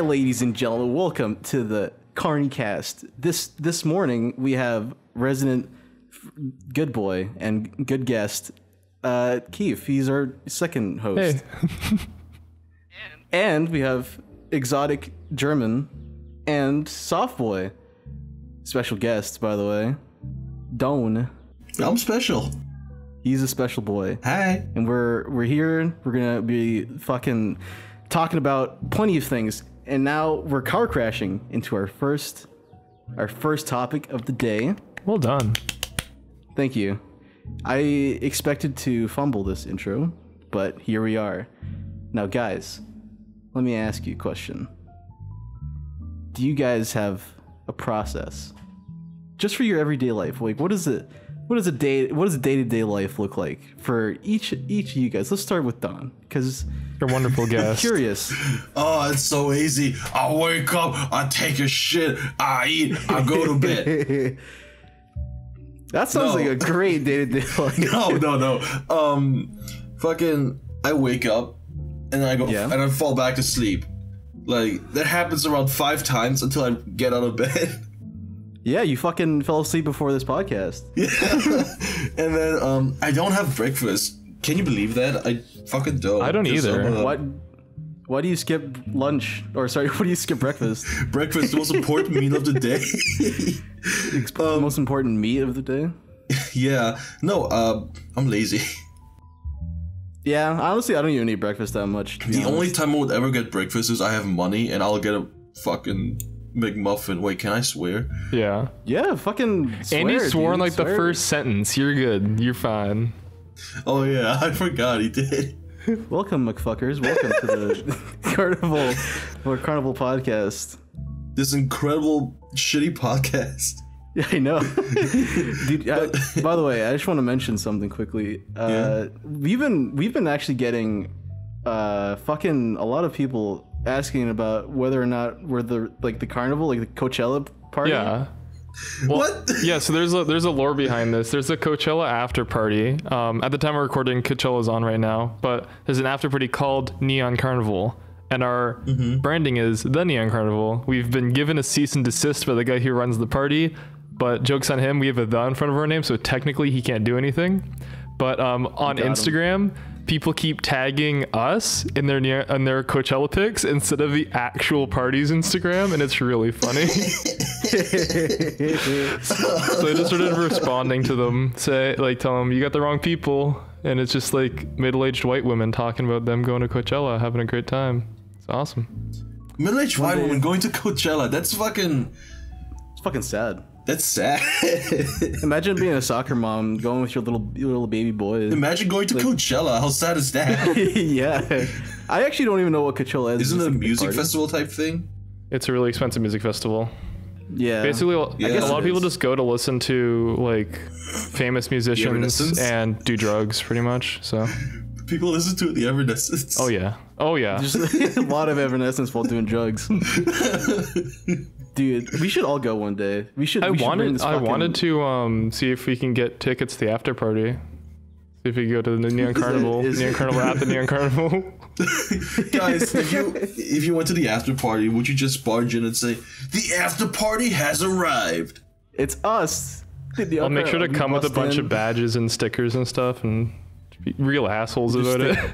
right, ladies and gentlemen, welcome to the CarnyCast. This this morning we have resident good boy and good guest, uh, Kief. He's our second host, Hey, and we have exotic German and soft boy, special guest by the way, Don. I'm special. He's a special boy. Hi. and we're we're here. We're gonna be fucking talking about plenty of things, and now we're car crashing into our first our first topic of the day. well done. Thank you. I expected to fumble this intro, but here we are. Now, guys, let me ask you a question. Do you guys have a process just for your everyday life? Like, what is it? What does a day? What does a day to day life look like for each each of you guys? Let's start with Don, because You're a wonderful guest. curious. Oh, it's so easy. I wake up, I take a shit, I eat, I go to bed. That sounds No. like a great day to day life. no, no, no. Um, fucking, I wake up and I go Yeah. and I fall back to sleep. Like that happens around five times until I get out of bed. Yeah, you fucking fell asleep before this podcast. and then um, I don't have breakfast. Can you believe that? I fucking don't. I don't either. I'm What? Why do you skip lunch? Or sorry, why do you skip breakfast? Breakfast, the most important meal of the day. the most important meat of the day. yeah. No. Uh, I'm lazy. Yeah, honestly, I don't even eat breakfast that much. The honest. only time I would ever get breakfast is I have money and I'll get a fucking McMuffin. Wait, can I swear? Yeah. yeah, fucking. Swear, and you swore in dude, like the first sentence. You're good. You're fine. Oh yeah, I forgot he did. Welcome, McFuckers. Welcome to the Carnival or Carnival podcast. This incredible shitty podcast. Yeah, I know. Dude, I, by the way, I just want to mention something quickly. Uh, We've been we've been actually getting uh, fucking a lot of people asking about whether or not we're the like the carnival, like the Coachella party. Yeah. Well, What? yeah, so there's a there's a lore behind this. There's a Coachella after party. Um, at the time we're recording, Coachella's on right now, but there's an after party called Neon Carnival, and our branding is the Neon Carnival. We've been given a cease and desist by the guy who runs the party, but jokes on him. We have a the in front of our name, so technically he can't do anything. But um, on Instagram. him. Instagram, people keep tagging us in their near in their Coachella pics instead of the actual party's Instagram, and it's really funny. So I just started responding to them, say like tell them you got the wrong people, and it's just like middle-aged white women talking about them going to Coachella, having a great time. It's awesome. Middle-aged white woman going to Coachella. That's fucking. It's fucking sad. That's sad. Imagine being a soccer mom going with your little your little baby boy. Imagine going to Coachella. How sad is that? yeah, I actually don't even know what Coachella is. Isn't it a music party? festival type thing? It's a really expensive music festival. Yeah, Basically, a guess lot of people is. just go to listen to like famous musicians and do drugs, pretty much. So, People listen to it, the Evanescence. oh yeah, oh yeah. Just a lot of evanescence while doing drugs. Dude, we should all go one day. We should. I we should wanted this I fucking- wanted to um see if we can get tickets to the after party. See if we go to the Neon Carnival, is- Neon Carnival at the Neon Carnival. Guys, if you if you went to the after party, would you just barge in and say, "The after party has arrived"? It's us. I'll make sure to come with a bunch of badges and stickers and stuff and be real assholes about it.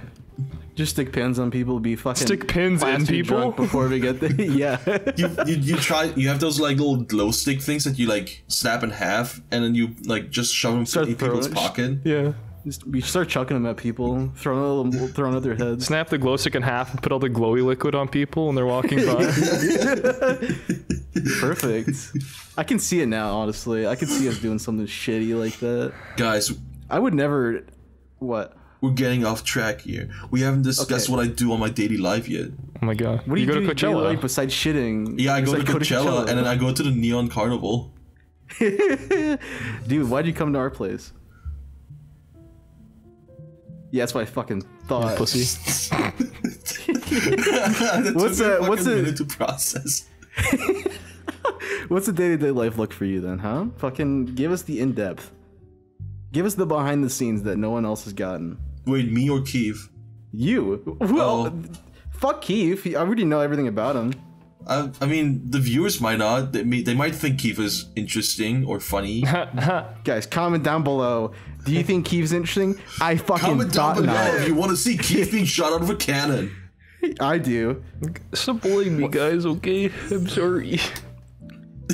Just stick pins on people. Be fucking Stick pins in people? before we get there. yeah. You, you you try you have those like little glow stick things that you like snap in half and then you like just shove them Start in people's throwing- pocket. Yeah. Just, we start chucking them at people, throwing them, throwing at their heads. Snap the glow stick in half and put all the glowy liquid on people when they're walking by. Perfect. I can see it now. Honestly, I can see us doing something shitty like that. Guys, I would never. What? we're getting off track here. We haven't discussed Okay. what I do on my daily life yet. oh my god. What do you, go do to daily Coachella. life besides shitting? Yeah, I go to Besides Coachella, and then I go to the Neon Carnival. Dude, why'd you come to our place? Yeah, that's what I fucking thought. Pussy. That What's took that- a what's fucking it- to process? What's the day to day life look for you then, huh? Fucking give us the in depth. Give us the behind the scenes that no one else has gotten. Wait, me or Kief? You? Well, Oh. fuck Kief. I already know everything about him. I, I mean, the viewers might not. They, may, they might think Kief is interesting or funny. Guys, comment down below. Do you think Kief's interesting? I fucking Comment down thought below not. if you want to see Kief being shot out of a cannon. I do. Stop bullying me, guys. Okay, I'm sorry.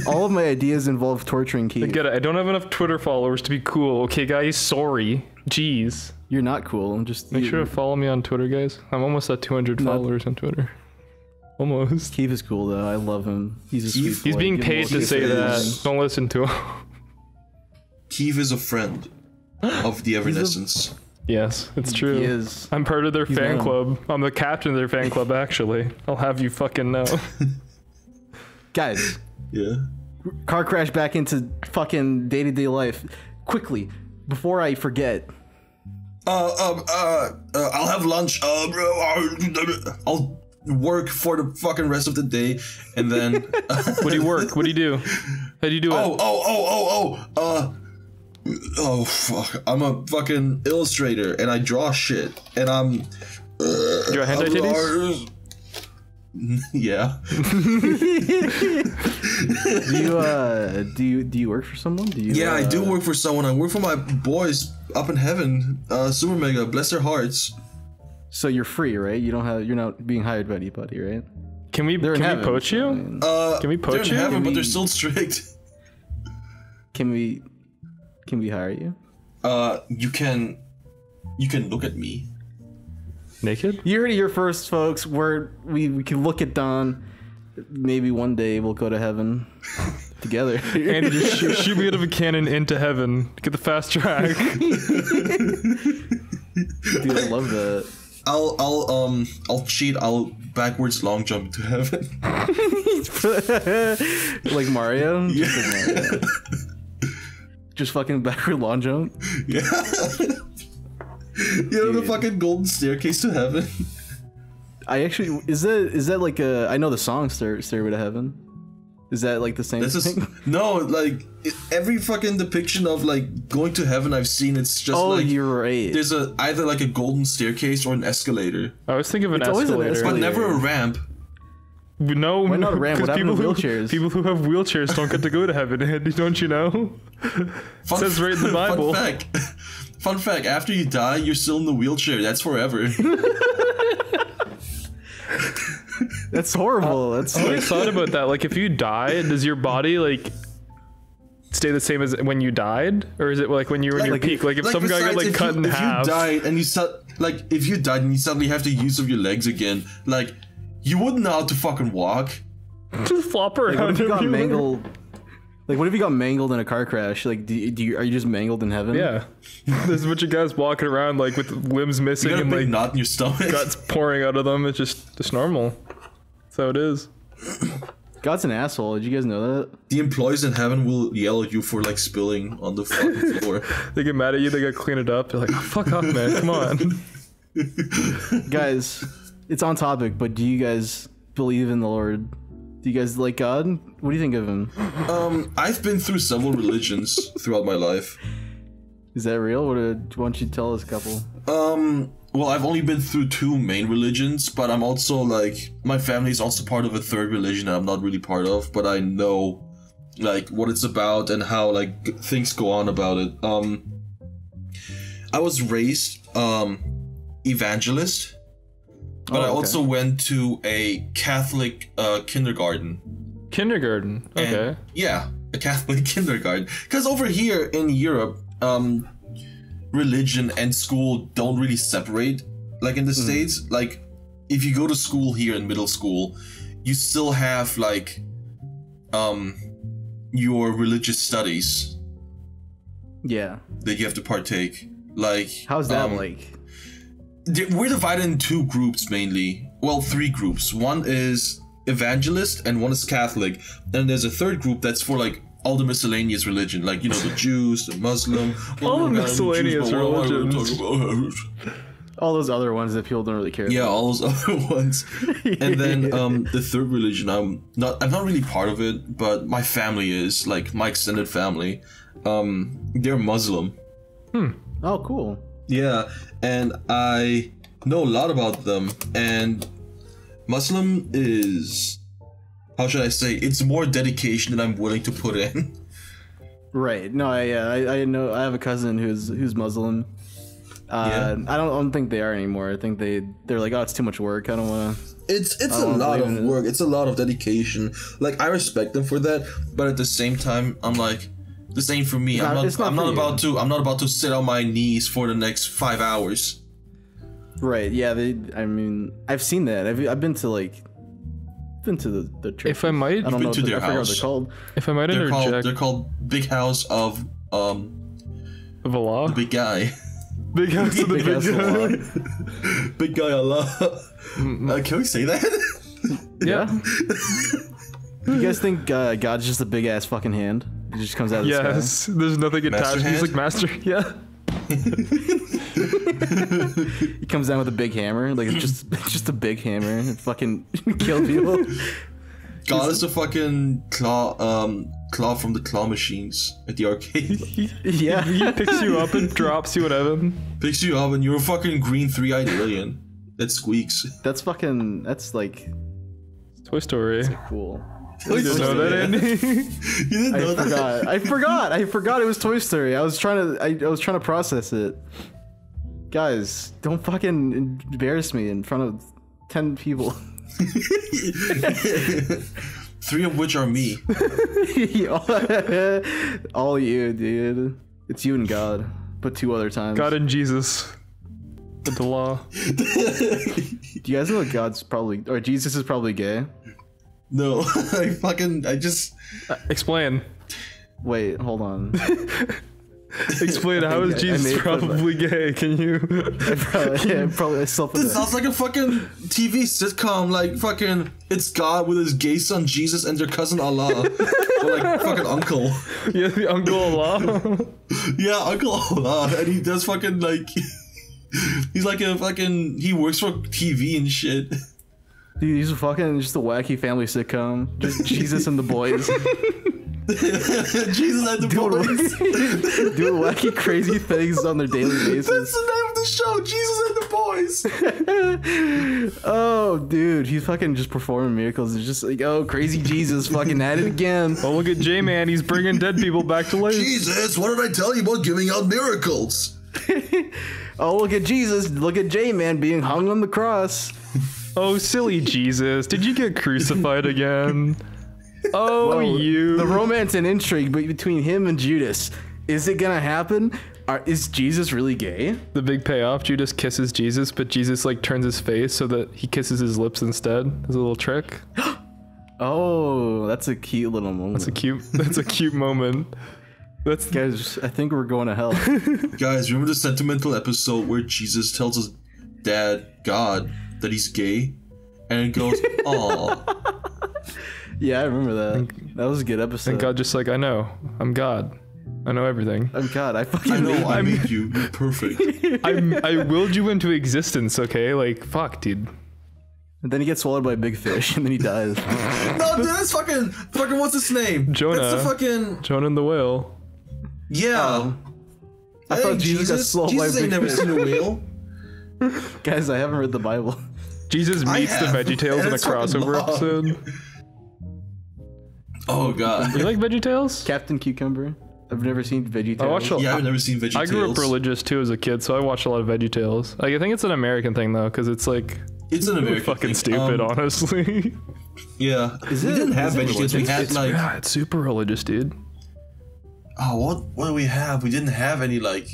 All of my ideas involve torturing Kief. I get it? I don't have enough Twitter followers to be cool. Okay, guys. Sorry. Jeez. You're not cool. I'm just Make sure to follow me on Twitter, guys. I'm almost at 200 Not- followers on Twitter. Almost. Kief is cool though. I love him. He's a sweet Kief- He's boy. being Give paid to say praise. that. Don't listen to him. Kief is a friend of the Evanescence. yes, it's true. He is. I'm part of their fan one. club. I'm the captain of their fan club, actually. I'll have you fucking know. Guys, Yeah. car crash back into fucking day to day life quickly before I forget. Uh, um, uh, uh, I'll have lunch. Uh, bro, I'll- I'll work for the fucking rest of the day, and then. What do you work? What do you do? How do you do oh, it? oh, oh, oh, oh. Oh. Uh. Oh fuck! I'm a fucking illustrator, and I draw shit, and I'm. Uh, Draw hentai I'm titties? Large- yeah. Do you uh do you do you work for someone? Do you Yeah, I do uh, work for someone. I work for my boys up in heaven. Uh, Super Mega, bless their hearts. So you're free, right? You don't have you're not being hired by anybody, right? Can we They're in can we heaven, poach so, I you? mean, Uh, Can we they're poach in you? heaven, Can but they're still strict. can we can we hire you? Uh, you can, you can look at me. Naked? You heard it here first, folks. We're we, we can look at Don. Maybe one day we'll go to heaven together. And just shoot, shoot me out of a cannon into heaven. Get the fast track. Dude, I love that. I'll, I'll, um, I'll cheat. I'll backwards long jump to heaven. like Mario. Just like Mario. Just fucking backward long jump. yeah. you know the fucking golden staircase to heaven. I actually is that is that like a I know the song Stair, Stairway to Heaven. Is that like the same This is thing? no, like it, every fucking depiction of like going to heaven I've seen. It's just oh, like you're right. there's a either like a golden staircase or an escalator, I was thinking of an It's always an escalator. but never a ramp. No, Why not a ramp? 'cause What people to who, wheelchairs? People who have wheelchairs don't get to go to heaven, Andy. Don't you know? Fun, Says right in the Bible. Fun fact. After you die, you're still in the wheelchair. That's forever. That's horrible. That's I always thought about that. Like, if you die, does your body like stay the same as when you died, or is it like when you were in your Like- peak? Like, if some guy got like cut you, in half, If you died and you su- like if you died and you suddenly have the use of your legs again, like you wouldn't know how to fucking walk. just flop around. what if you got mangled? Like, what if you got mangled in a car crash? Like, do you, do you are you just mangled in heaven? Yeah, there's a bunch of guys walking around like with limbs You missing got a and big like knot in your stomach. guts pouring out of them. It's just just normal. That's how it is. God's an asshole. Did you guys know that? The employees in heaven will yell at you for like spilling on the fucking floor. They get mad at you. They gotta clean it up. They're like, oh, "Fuck off, man! Come on." guys, it's on topic, but do you guys believe in the Lord? Do you guys like God? What do you think of him? Um, I've been through several religions throughout my life. Is that real? What why don't you tell us a couple? Um, well, I've only been through two main religions, but I'm also like my family is also part of a third religion that I'm not really part of, but I know like what it's about and how like things go on about it. Um, I was raised um evangelist, but Oh, I also went to a Catholic uh, kindergarten. Kindergarten. And- Okay. yeah, a Catholic kindergarten. Because over here in Europe, um, religion and school don't really separate. Like in the states, like if you go to school here in middle school, you still have like um your religious studies Yeah. that you have to partake. Like How's that um, like? We're divided in two groups mainly. Well, three groups. One is evangelist and one is Catholic. And there's a third group that's for like all the miscellaneous religion, like you know the Jews, the Muslim, All the miscellaneous but what am I gonna religions. All those other ones that people don't really care. Yeah, about. all those other ones. And then um the third religion, I'm not I'm not really part of it, but my family is, like my extended family. Um they're Muslim. Oh, cool. Yeah, and I know a lot about them. And Muslim is how should I say? It's more dedication than I'm willing to put in. Right. No, I, uh, I I know I have a cousin who's who's Muslim. Uh, Yeah. I don't I don't think they are anymore. I think they they're like, oh, it's too much work. I don't want to. It's it's a lot of in it. work. It's a lot of dedication. Like I respect them for that, but at the same time, I'm like, this ain't for me. I'm not- not I'm not you. about to. I'm not about to sit on my knees for the next five hours. Right. Yeah. They. I mean, I've seen that. I've I've been to like. Been to the the church. If I might, I don't been know. to what the- their I forgot what house. they're called. if I might They're called. interject, They're called Big House of um of Allah, Big Guy. big house of the Big big house of guy. Allah. Big Guy Allah. Uh, can we say that? Yeah. You guys think uh, God's just a big ass fucking hand? He just comes out of the sky. Yes. There's nothing attached. He's hand? like master. Yeah. He comes down with a big hammer, like it's just it's just a big hammer, and fucking kill people. God is the fucking claw um claw from the claw machines at the arcade. Yeah. He picks you up and drops you in heaven. Picks you up and you're a fucking green three-eyed alien that squeaks. That's fucking. That's like Toy Story. cool. You didn't know that, Andy? You didn't I know that? forgot. I forgot. I forgot it was Toy Story. I was trying to. I, I was trying to process it. Guys, don't fucking embarrass me in front of ten people. Three of which are me. All you, dude. It's you and God, but two other times. God and Jesus. With the law. Do you guys know that God's probably or Jesus is probably gay? No, I fucking I just uh, Explain. Wait, hold on. Explain how is Jesus made fun probably gay? Can you? I probably, yeah, probably I still put This sounds like a fucking TV sitcom, like fucking it's God with his gay son Jesus and their cousin Allah. or like fucking uncle. yeah, the uncle Allah. Yeah, Uncle Allah. And he does fucking like He's like a fucking he works for TV and shit. Dude, he's a fucking just a wacky family sitcom. Just Jesus and the boys Jesus and the doing, boys. doing wacky, crazy things on their daily basis. That's the name of the show, Jesus and the Boys. Oh, dude, he's fucking just performing miracles. It's just like, oh, crazy Jesus, fucking at it again. oh, look at J Man. He's bringing dead people back to life. Jesus, what did I tell you about giving out miracles? Oh, look at Jesus. Look at J Man being hung on the cross. Oh, silly Jesus. Did you get crucified again? Oh, Well, you. The romance and intrigue between him and Judas. Is it gonna happen? Are, is Jesus really gay? the big payoff. Judas kisses Jesus, but Jesus like turns his face so that he kisses his lips instead. As a little trick. Oh, that's a cute little moment. It's a cute. That's a cute moment. That's Guys, I think we're going to hell. Guys, remember the sentimental episode where Jesus tells his dad, God, that he's gay? And it goes, Aw. Yeah, I remember that. That was a good episode. and God just like I know. I'm God. I know everything. Oh God, I fucking I know made I you. made you. You're perfect. I I willed you into existence. Okay, like fuck, dude. And then he gets swallowed by a big fish, and then he dies. no, dude, that's fucking fucking what's his name? Jonah. That's the fucking Jonah and the whale. Yeah. Um, I Hey, thought Jesus, got swallowed by a Jesus big ain't never fish. seen a whale. Guys, I haven't read the Bible. Jesus meets the have, VeggieTales and in a it's fucking crossover long. episode. Oh god. You like VeggieTales? Captain Cucumber. I've never seen VeggieTales. I watched a Yeah, I've never seen VeggieTales. I grew up religious too as a kid, so I watched a lot of VeggieTales. Like, I think it's an American thing though, because it's like It's an American fucking thing. stupid, Um, honestly. Yeah. Is we it- didn't have is it VeggieTales. We had It's, like yeah, it's super religious, dude. oh what what do we have? We didn't have any like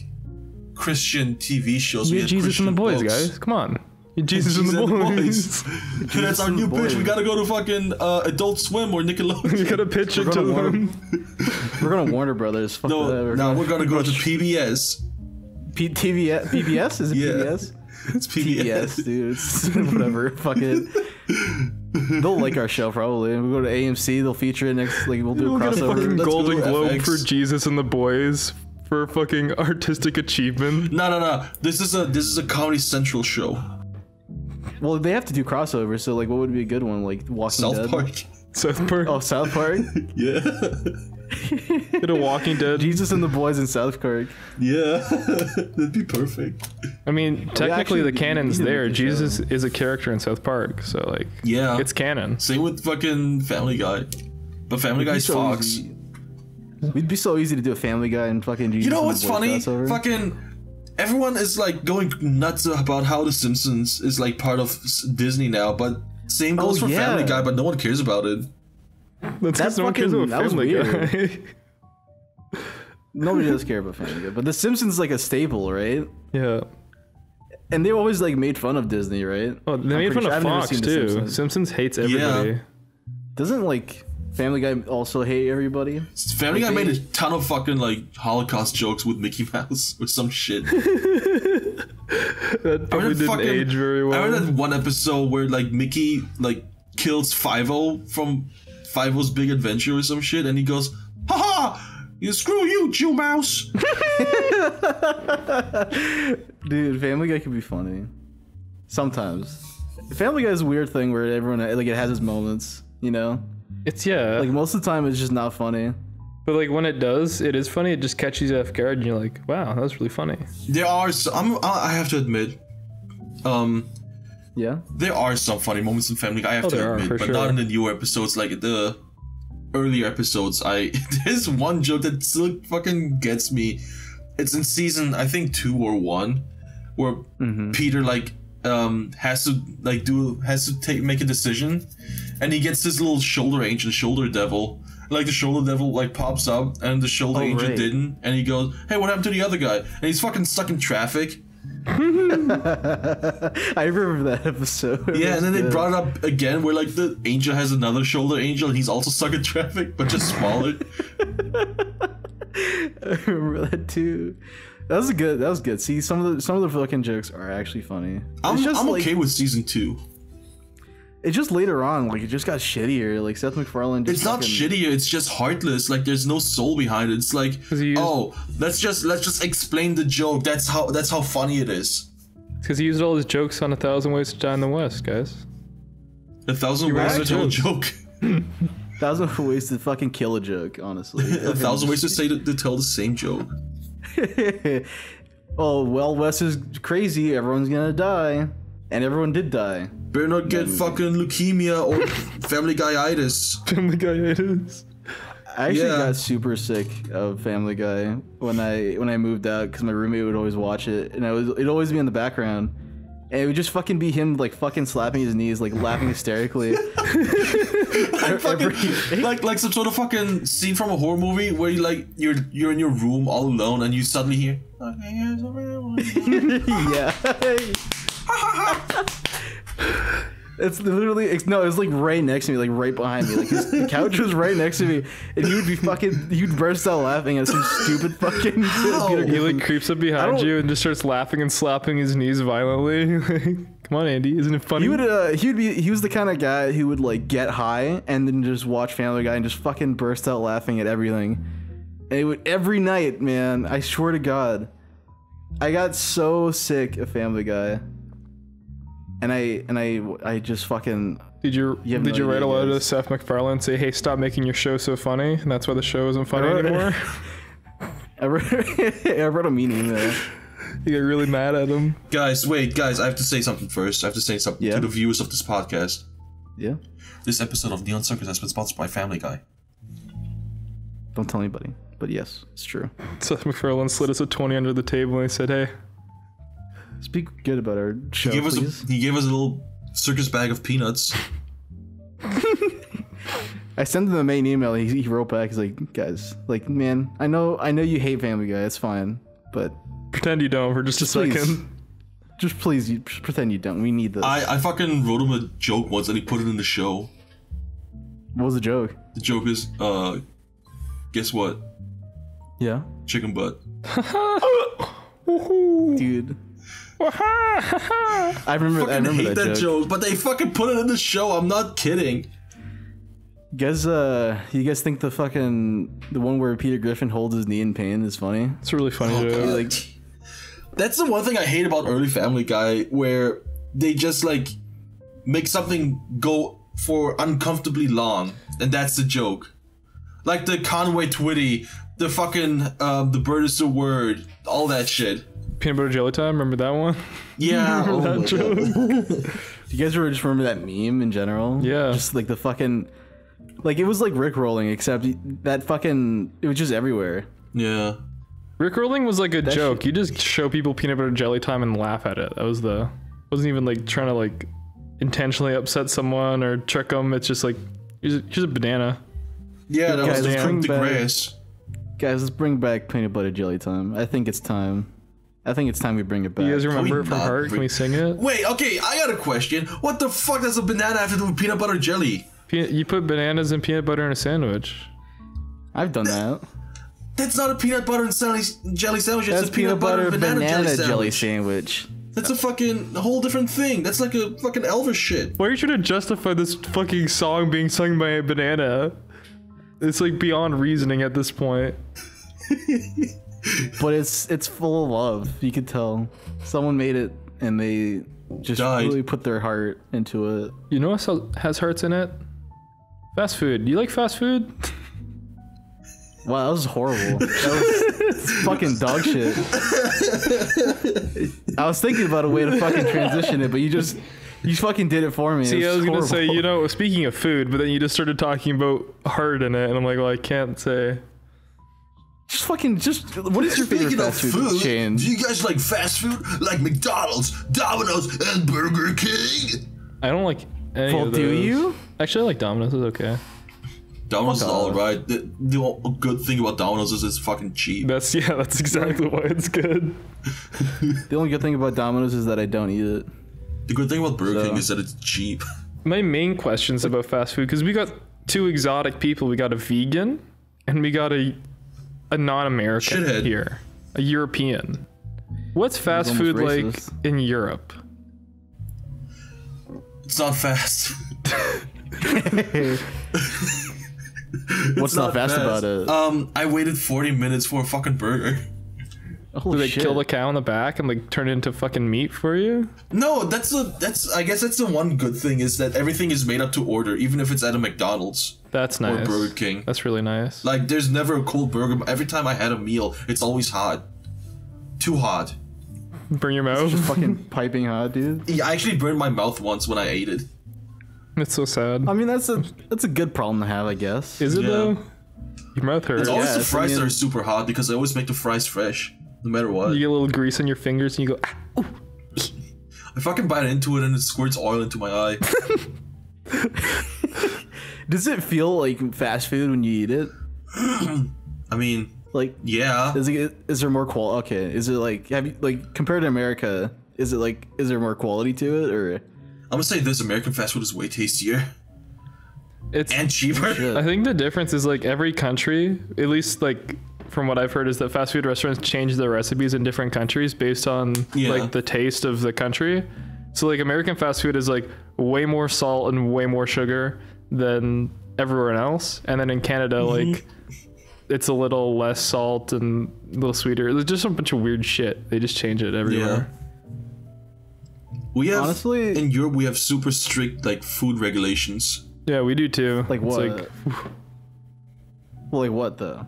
Christian TV shows. You we had had Jesus and the boys, books. guys. Come on. You Jesus, and Jesus the boys. That's our new the pitch. We gotta go to fucking uh, Adult Swim or you Nickelodeon. gotta pitch it to gonna warn them. We're going to Warner Brothers. Fuck that. no, We're no, gonna- we're gonna go to PBS. P- TVS? PBS? Is it Yeah. PBS? It's PBS. PBS, dude. It's whatever. Fuck it. They'll like our show probably. We go to AMC. They'll feature it next. Like we'll do a We'll get a fucking- crossover. Let's go Golden Globe FX. for Jesus and the boys for fucking artistic achievement. No, no, no. This is a this is a Comedy Central show. Well, they have to do crossovers. So like, what would be a good one? Like Walking South Dead. Park. South Park. Oh, South Park. Yeah. Get a Walking Dead. Jesus and the boys in South Park. Yeah, that'd be perfect. I mean, technically actually- the canon's we need to there. make the Jesus is a character in South Park, so like, Yeah, it's canon. same with fucking Family Guy, but Family Guy's so Fox. easy. It'd be so easy to do a Family Guy and fucking Jesus You know what's funny? crossover. Fucking everyone is like going nuts about how The Simpsons is like part of Disney now, but same goes Oh, for yeah. Family Guy, but no one cares about it. That's That's because no one cares fucking- about that was Family weird. Guy. Nobody does care about Family Guy, but The Simpsons is like a staple, right? yeah. And they always like made fun of Disney, right? Oh, they I'm made pretty fun sure- of Fox too. Simpsons. Simpsons hates everybody. Doesn't like Family Guy also hate everybody? Family Guy Like, made a ton of fucking like Holocaust jokes with Mickey Mouse or some shit. That probably didn't fucking- age very well. I remember that one episode where like Mickey like kills Fievel from Fievel's Big Adventure or some shit, and he goes, "Ha ha! You screw you, Jew Mouse." Dude, Family Guy can be funny. Sometimes. Family Guy is a weird thing where everyone like it has its moments, you know? It's yeah, Like most of the time it's just not funny. but like when it does, it is funny. It just catches you off guard, and you're like, "Wow, that was really funny." there are. Some, I'm, I have to admit, um, Yeah? there are some funny moments in Family Guy. I have Oh, to there are, admit, for but sure. not in the newer episodes. Like the earlier episodes, I there's one joke that still fucking gets me. It's in season I think two or one, where Mm-hmm. Peter like um has to like do has to take make a decision, and he gets this little shoulder angel, shoulder devil. Like the shoulder devil like pops up, and the shoulder Oh, angel right. didn't, and he goes, "Hey, what happened to the other guy?" And he's fucking stuck in traffic. I remember that episode. Yeah, and then they brought it up again where like the angel has another shoulder angel and he's also stuck in traffic, but just smaller. I remember that too. That was good. That was good. See, some of the some of the fucking jokes are actually funny. I'm, I'm like, okay with season two. It's just later on, like it just got shittier. Like Seth MacFarlane. Just It's not shittier, it's just heartless. Like there's no soul behind it. It's like used- oh, let's just let's just explain the joke. That's how that's how funny it is. Because he used all his jokes on A Thousand Ways to Die in the West, guys. A thousand ran ways out to tell a jokes. joke. Thousand ways to fucking kill a joke. Honestly. a thousand ways to say to, to tell the same joke. oh well, Wes is crazy. Everyone's gonna die, and everyone did die. Better not get fucking leukemia or family guyitis. Family Guy it is. I actually Yeah. got super sick of Family Guy when I when I moved out because my roommate would always watch it, and I was it'd always be in the background, and it would just fucking be him like fucking slapping his knees, like laughing hysterically. fucking, like like some sort of fucking scene from a horror movie where you like you're you're in your room all alone and you suddenly hear yeah. It's literally it's, no, it was like right next to me, like right behind me. Like his the couch was right next to me, and he would be fucking, he'd burst out laughing at some stupid fucking. Peter He like creeps up behind you and just starts laughing and slapping his knees violently. Come on, Andy, isn't it funny? He would uh he would be he was the kind of guy who would like get high and then just watch Family Guy and just fucking burst out laughing at everything. And it would every night, man. I swear to God, I got so sick of Family Guy, and I and I I just fucking did you You did no you write a letter to. Seth MacFarlane and say, "Hey, stop making your show so funny," and that's why the show isn't funny wrote- anymore? I wrote, I wrote a mean email. you get really mad at him. guys wait guys I have to say something first I have to say something Yeah? to the viewers of this podcast Yeah, this episode of Neon Circus has been sponsored by Family Guy don't tell anybody, but yes, it's true. Seth MacFarlane slid us a twenty under the table and he said, "Hey, Speak good about our show, he gave us a, he gave us a little circus bag of peanuts I sent him the main email. He, he wrote back. He's like, guys, like, man, I know, I know you hate Family Guy. It's fine, but pretend you don't for just a Please. second. just please, you just pretend you don't. We need this. I, I fucking wrote him a joke once and he put it in the show what was the joke? the joke is uh guess what Yeah, chicken butt dude. I remember. I fucking remember hate that, that, joke. joke but they fucking put it in the show I'm not kidding You guys, uh, you guys think the fucking the one where Peter Griffin holds his knee in pain is funny? It's a really funny Oh, joke. Like, That's the one thing I hate about early Family Guy, where they just like make something go for uncomfortably long, and that's the joke. Like the Conway Twitty, the fucking um, the bird is the word, all that shit. Peanut butter jelly time. Remember that one? Yeah. oh my God. Do you guys ever just remember that meme in general? Yeah. Just like the fucking, like it was like Rick rolling, except that fucking it was just everywhere. Yeah. Rickrolling was like a joke. shit- You just show people peanut butter jelly time and laugh at it. That was the. Wasn't even like trying to like intentionally upset someone or trick them. It's just like here's a, here's a banana. Yeah, that Guys, was the bring the back- grass. Guys, let's bring back peanut butter jelly time. I think it's time. I think it's time we bring it back. You guys remember it from not heart? Can we sing it? Wait, okay, I got a question. What the fuck does a banana have to do with peanut butter jelly? Pe- You put bananas and peanut butter in a sandwich. I've done that. That's not a peanut butter and jelly, jelly sandwich. It's That's a peanut, butter, and banana, jelly, jelly sandwich. sandwich. That's a fucking whole different thing. That's like a fucking Elvis shit. Why are you trying to justify this fucking song being sung by a banana? It's like beyond reasoning at this point. But it's it's full of love. You could tell someone made it and they just Died. really put their heart into it. You know what has hearts in it? Fast food. You like fast food? Wow, that was horrible. That was fucking dog shit. I was thinking about a way to fucking transition it, but you just you fucking did it for me. See, It I was gonna say, you know, speaking of food, but then you just started talking about heart in it, and I'm like, well, I can't say. Just fucking just what is your favorite Speaking of fast food, food, chain? do you guys like fast food? Like McDonald's, Domino's, and Burger King? I don't like any Well, of do you? Actually, I like Domino's. It's okay. Domino's is alright. The, the good thing about Domino's is it's fucking cheap. That's yeah. That's exactly why it's good. The only good thing about Domino's is that I don't eat it. The good thing about Burger So- King is that it's cheap. My main questions about fast food because we got two exotic people. We got a vegan, and we got a a non-American Shithead. here, a European. What's fast almost food like in Europe? It's not fast. What's not fast about it? Um, I waited 40 minutes for a fucking burger. Do they shit. kill the cow in the back and like turn it into fucking meat for you? No, that's the that's I guess that's the one good thing is that everything is made up to order, even if it's at a McDonald's That's or nice. Burger King. That's really nice. Like there's never a cold burger. Every time I had a meal, it's always hot. Too hot. Burn your mouth. fucking piping hot, dude. Yeah, I actually burned my mouth once when I ate it. It's so sad. I mean, that's a that's a good problem to have, I guess. Is it Yeah. though? Your mouth hurts. It's always the Yes, I fries that are super hot because I always make the fries fresh, no matter what. You get a little grease on your fingers and you go. "Ah." I fucking bite into it and it squirts oil into my eye. Does it feel like fast food when you eat it? I mean, Like, yeah. is it is there more qual? Okay, is it like have you like compared to America? Is it like is there more quality to it or? I'm gonna say this: American fast food is way tastier It's. and cheaper. I think the difference is like every country, at least like from what I've heard, is that fast food restaurants change their recipes in different countries based on Yeah. like the taste of the country. So like American fast food is like way more salt and way more sugar than everywhere else, and then in Canada Mm-hmm. like it's a little less salt and a little sweeter. There's just a bunch of weird shit. They just change it Yeah. everywhere. We have Honestly- in Europe we have super strict like food regulations. Yeah, we do too. Like It's what? like well, like what though?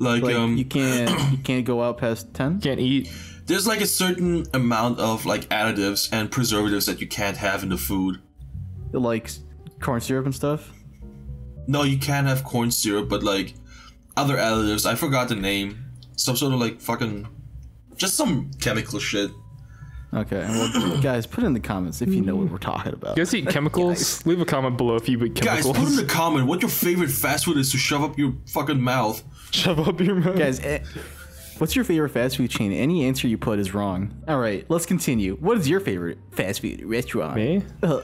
Like, Like um, you can't you can't go out past ten. can't eat. there's like a certain amount of like additives and preservatives that you can't have in the food. Like corn syrup and stuff. No, you can't have corn syrup, but like other additives. I forgot the name. Some sort of like fucking, just some chemical shit. Okay, well, guys, put in the comments if you know what we're talking about. You guys eat chemicals? Leave a comment below if you eat Guys, chemicals. put in the comment what your favorite fast food is to shove up your fucking mouth. Shove up your mouth. Guys, eh, what's your favorite fast food chain? Any answer you put is wrong. All right, let's continue. What is your favorite fast food restaurant? Me? Uh,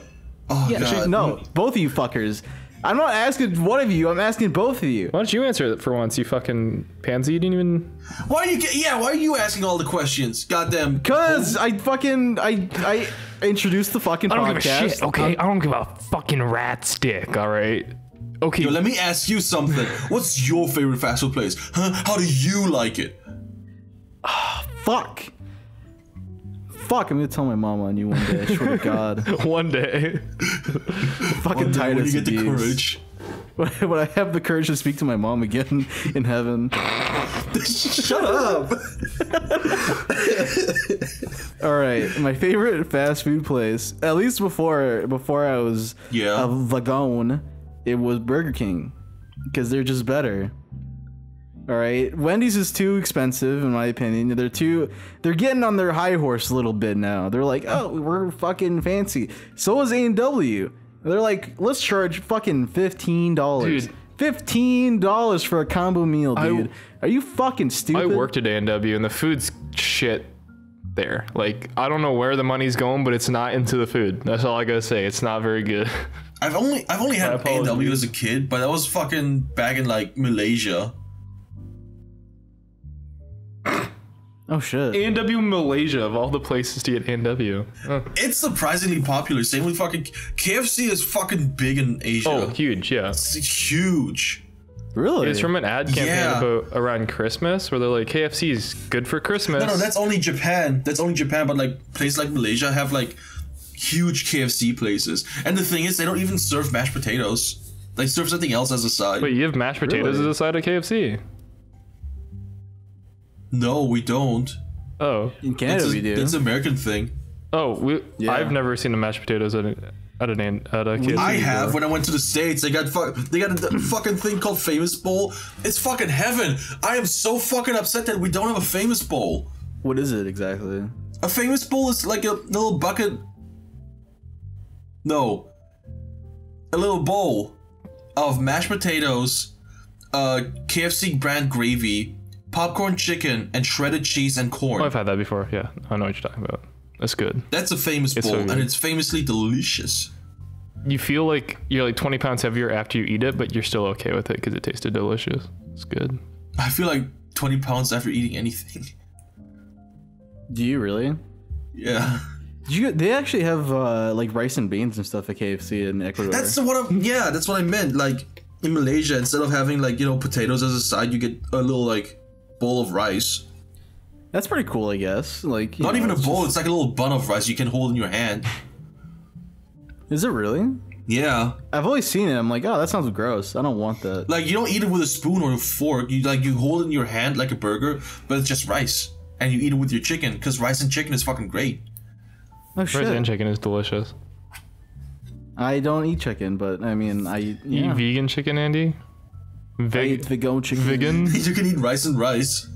Oh yeah, god. actually, no, both of you fuckers. I'm not asking one of you. I'm asking both of you. Why don't you answer it for once, you fucking pansy? You didn't even. Why are you? Yeah, why are you asking all the questions? Goddamn. Cause I fucking I I introduced the fucking podcast. give a shit. okay? I don't give a fucking rat stick, alright? Okay. Yo, let me ask you something. What's your favorite fast food place? Huh? How do you like it? Ah, Fuck. Fuck, I'm gonna tell my mom on you one day. I swear to God. One day. fucking tired when of you get the these. courage. when I have the courage to speak to my mom again in heaven. Shut up. All right, my favorite fast food place, at least before before I was Yeah. a vagone, it was Burger King because they're just better. All right, Wendy's is too expensive in my opinion. They're too they're getting on their high horse a little bit now. They're like, "Oh, we're fucking fancy." So is A&W. They're like, "Let's charge fucking $15." Dude. $15 for a combo meal, I- dude. Are you fucking stupid? I worked at A&W and the food's shit there. Like I don't know where the money's going, but it's not into the food. That's all I gotta say. It's not very good. I've only I've only had My. A&W as a kid, but that was fucking back in like Malaysia. Oh shit. A&W Malaysia of all the places to get A&W. Oh, It's surprisingly popular. Same with fucking KFC is fucking big in Asia. oh huge, yeah. It's huge. Really? It's from an ad campaign Yeah. about around Christmas where they're like KFC is good for Christmas. No, no, that's only Japan. That's only Japan, but like places like Malaysia have like huge KFC places. And the thing is, they don't even serve mashed potatoes. They serve something else as a side. Wait, you have mashed potatoes Really? as a side of KFC? No, we don't. Oh, In It's Canada, a, we do. It's an American thing. oh, we, Yeah. I've never seen a mashed potatoes at a, at an at a KFC. I have when I went to the states. They got fuck. They got a fucking thing called Famous Bowl. It's fucking heaven. I am so fucking upset that we don't have a Famous Bowl. What is it exactly? A Famous Bowl is like a little bucket. No. A little bowl of mashed potatoes, uh, KFC brand gravy, popcorn chicken, and shredded cheese and corn. Oh, I've had that before. Yeah, I know what you're talking about. That's good. That's a famous It's bowl, so and it's famously delicious. You feel like you're like 20 pounds heavier after you eat it, but you're still okay with it because it tasted delicious. It's good. I feel like 20 pounds after eating anything. Do you really? Yeah. Did you? They actually have uh, like rice and beans and stuff at KFC in Ecuador. That's what I'm. Yeah, that's what I meant. Like in Malaysia, instead of having like you know potatoes as a side, you get a little like bowl of rice. That's pretty cool, I guess. Like Not know, even a it's bowl. It's like a little bun of rice you can hold in your hand. is it really? Yeah. I've always seen it. I'm like, oh, that sounds gross. I don't want that. Like you don't eat it with a spoon or a fork. You like you hold it in your hand like a burger, but it's just rice, and you eat it with your chicken because rice and chicken is fucking great. Oh Rice and chicken is delicious. I don't eat chicken, but I mean, I You yeah. eat vegan chicken, Andy? I Veg- eat vegan chicken. vegan? You can eat rice and rice.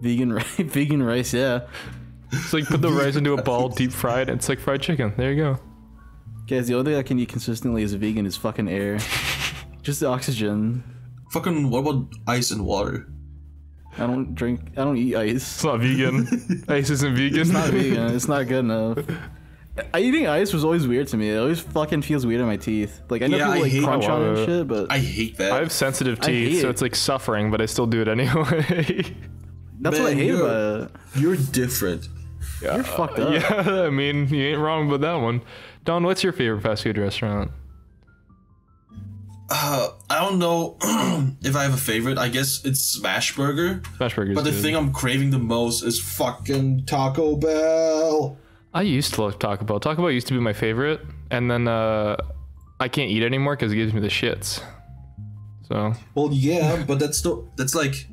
Vegan rice. vegan rice. Yeah. It's like put the rice into a ball, deep fried. and It's like fried chicken. There you go. Guys, the only thing I can eat consistently as a vegan is fucking air. Just the oxygen. Fucking what about ice and water? I don't drink. I don't eat ice. It's not vegan. Ice isn't vegan. It's not vegan. It's not good enough. I- Eating ice was always weird to me. It always fucking feels weird in my teeth. Like I know Yeah, people I like hate- crunch on it and shit, but I hate that. I have sensitive teeth, so it. it's like suffering, but I still do it anyway. that's what I hate you're- about it. You're different. You're fucked up. yeah, I mean, you ain't wrong about that one. Don, what's your favorite fast food restaurant? Uh, I don't know if I have a favorite. I guess it's Smash Burger. Smash Burgers. But the good. thing I'm craving the most is fucking Taco Bell. I used to love Taco Bell. Taco Bell used to be my favorite, and then uh, I can't eat anymore because it gives me the shits. So Well, yeah, but that's still that's like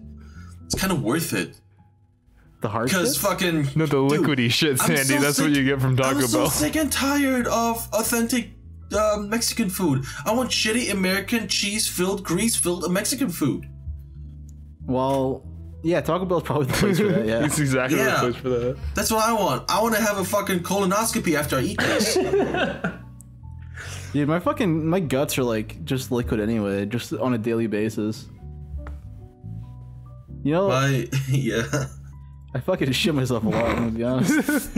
it's kind of worth it The hard because fucking no, the Dude, liquidy shit, Sandy. so that's what you get from Taco I'm so Bell. sick and tired of authentic um, Mexican food. I want shitty American cheese-filled, grease-filled Mexican food. Well, yeah, Taco Bell's probably the place for that. Yeah. it's exactly Yeah. the place for that. That's what I want. I want to have a fucking colonoscopy after I eat this. Dude, my fucking my guts are like just liquid anyway, just on a daily basis. You know, My yeah. I fucking shit myself a lot. I'm gonna be honest.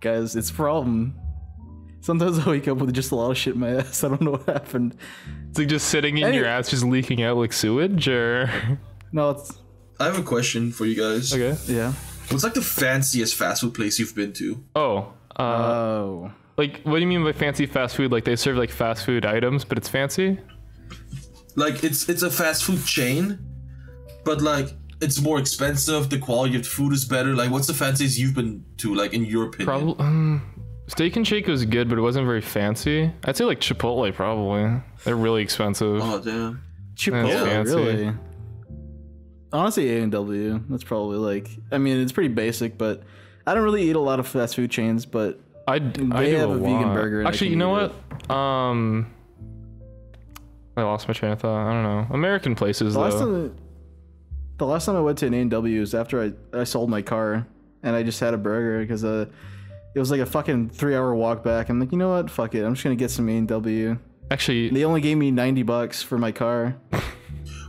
Guys, it's a problem. Sometimes I wake up with just a lot of shit in my ass. I don't know what happened. It's like just sitting in Any- your ass, just leaking out like sewage, or No, it's I have a question for you guys. okay. yeah. What's like the fanciest fast food place you've been to? Oh, uh, Oh, like what do you mean by fancy fast food? Like they serve like fast food items, but it's fancy. Like it's it's a fast food chain, but like it's more expensive. The quality of the food is better. Like what's the fanciest you've been to? Like in your opinion? Probably. Um, Steak and Shake was good, but it wasn't very fancy. I'd say like Chipotle probably. They're really expensive. Oh damn. Chipotle, That's fancy. really. Honestly, A and W. That's probably like. I mean, it's pretty basic, but I don't really eat a lot of fast food chains. But I, d- I They do have a vegan burger Actually, you know eat what? Um, I lost my train of thought. I don't know. American places the last though. time, the last time I went to an A and W was after I I sold my car, and I just had a burger because uh, it was like a fucking three hour walk back. I'm like, you know what? Fuck it. I'm just gonna get some A and W. Actually, They only gave me ninety bucks for my car.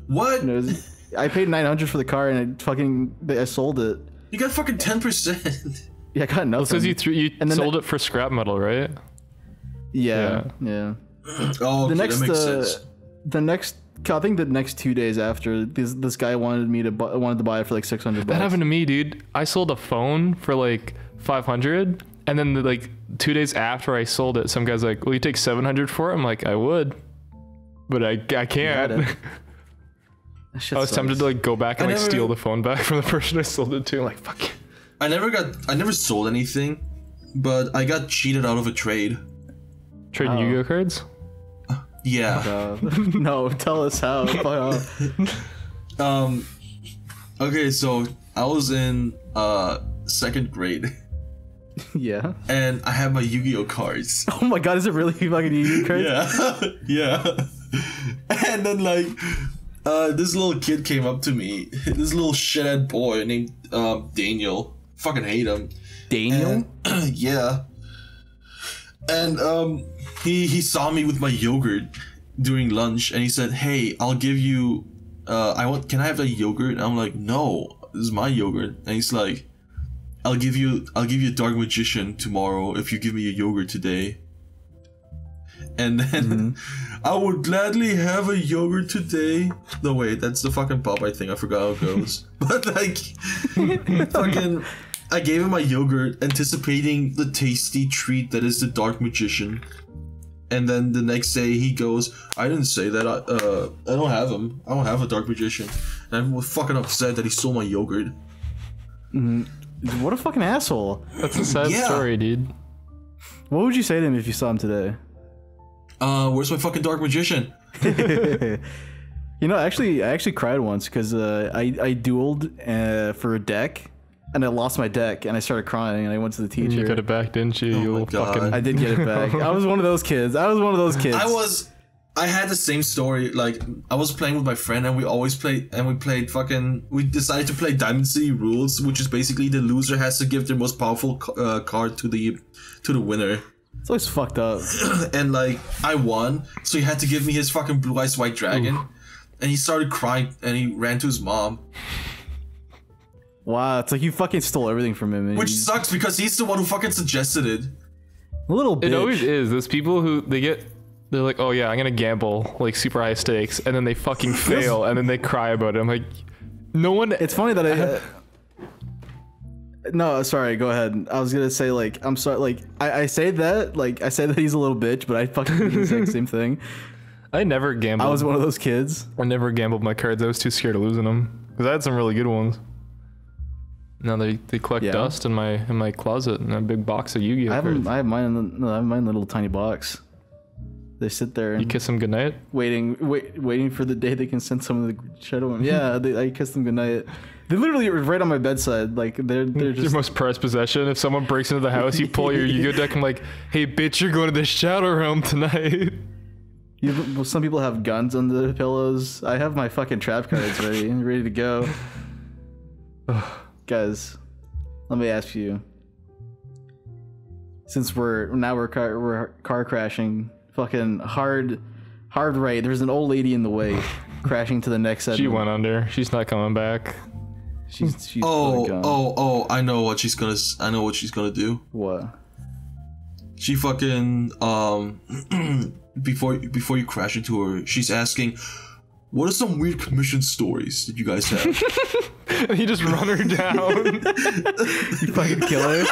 What? Was, I paid nine hundred for the car, and I fucking I sold it. You got fucking ten percent. Yeah, I got nothing. because you threw, you And then sold it for scrap metal, right? yeah, yeah. Oh, okay, the next that makes uh, sense. the next I think the next two days after this this guy wanted me to bu- wanted to buy it for like six hundred. That happened to me, dude. I sold a phone for like 500 and then like 2 days after I sold it, some guy's like, "Will you take 700 for it?" I'm like, "I would." But I, I can't. it. I was tempted to like go back and I like never- steal the phone back from the person I sold it to. I'm like, fuck. I never got. I never sold anything, but I got cheated out of a trade. Trading Oh. Yu-Gi-Oh cards? Yeah. Uh, no, tell us how. Um. Okay, so I was in uh second grade, yeah. and I had my Yu-Gi-Oh cards. Oh my god, is it really fucking you, Kurt? Yeah, yeah. And then like, uh, this little kid came up to me. This little shithead boy named um Daniel. Fucking hate him. Daniel. And, yeah. And um, he he saw me with my yogurt during lunch, and he said, "Hey, I'll give you. Uh, I want. Can I have that yogurt?" And I'm like, "No, this is my yogurt." And he's like, "I'll give you. I'll give you a dark magician tomorrow if you give me a yogurt today." And then I would gladly have a yogurt today. No wait, that's the fucking Popeye thing. I forgot how it goes. but like, fucking, I gave him my yogurt, anticipating the tasty treat that is the Dark Magician. And then the next day he goes, I didn't say that. I, uh, I don't have him. I don't have a Dark Magician. And I'm fucking upset that he stole my yogurt. What a fucking asshole. That's a sad Yeah. story, dude. What would you say to him if you saw him today? Uh, where's my fucking Dark Magician? You know, actually, I actually cried once because uh, I I dueled uh, for a deck, and I lost my deck, and I started crying, and I went to the teacher. You got it back, didn't you? you my God. fucking. I did get it back. I was one of those kids. I was one of those kids. I was I had the same story. Like I was playing with my friend, and we always played, and we played fucking. We decided to play Diamond City Rules, which is basically the loser has to give their most powerful uh, card to the to the winner. It's always fucked up. And like I won, so he had to give me his fucking blue eyes white dragon. And he started crying, and he ran to his mom, Wow, it's like you fucking stole everything from him. And which sucks because he's the one who fucking suggested it. a little bitch. It always is. Those people who they get, they're like, oh yeah, I'm gonna gamble like super high stakes, and then they fucking fail, and then they cry about it. I'm like, no one. It's funny that I. no, sorry. Go ahead. I was gonna say like I'm sorry. Like I, I say that like I say that he's a little bitch, but I fucking do the exact same thing. I never gambled. I was one of those kids. I never gambled my cards. I was too scared of losing them because I had some really good ones. Now they, they collect Yeah. dust in my in my closet in a big box of Yu-Gi-Oh I. I have mine. In the, no, I have mine in a little tiny box. They sit there You and kiss them goodnight. waiting, wait, waiting for the day they can send someone to the shadow. One. Yeah, they, I kiss them goodnight. They literally are right on my bedside. Like they're they're Your most prized possession. If someone breaks into the house, you pull your Yu-Gi-Oh deck. I'm like, hey bitch, you're going to the shadow realm tonight. You, well, some people have guns on the pillows. I have my fucking trap cards ready, ready to go. Guys, let me ask you. Since we're now we're car, we're car crashing, fucking hard, hard right. There's an old lady in the way, crashing to the next set. She went under. She's not coming back. She's she's Oh, oh, oh! I know what she's gonna. s- I know what she's gonna do. What? She fucking um before before you crash into her, she's asking, "What are some weird commission stories that you guys have?" And you just run her down. You fucking kill her.